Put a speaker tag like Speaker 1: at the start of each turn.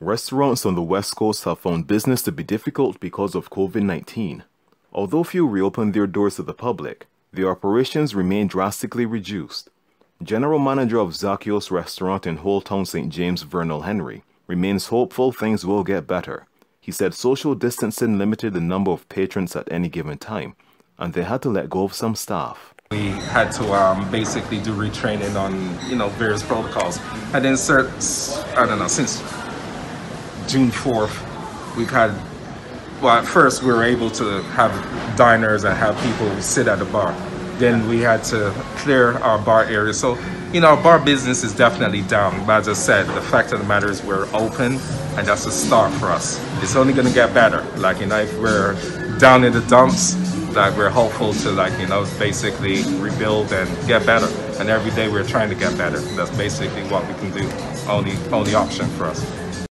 Speaker 1: Restaurants on the West Coast have found business to be difficult because of COVID 19. Although few reopened their doors to the public, their operations remain drastically reduced. General Manager of Zaccios Restaurant in Holetown St. James, Vernal Henry, remains hopeful things will get better. He said social distancing limited the number of patrons at any given time, and they had to let go of some staff.
Speaker 2: We had to um, basically do retraining on, you know, various protocols. And then, I don't know, since June 4th, we've had, well, at first we were able to have diners and have people sit at the bar. Then we had to clear our bar area. So, you know, our bar business is definitely down. But as I said, the fact of the matter is we're open and that's a start for us. It's only going to get better. Like, you know, if we're down in the dumps, like we're hopeful to like, you know, basically rebuild and get better. And every day we're trying to get better. That's basically what we can do. Only, only option for us.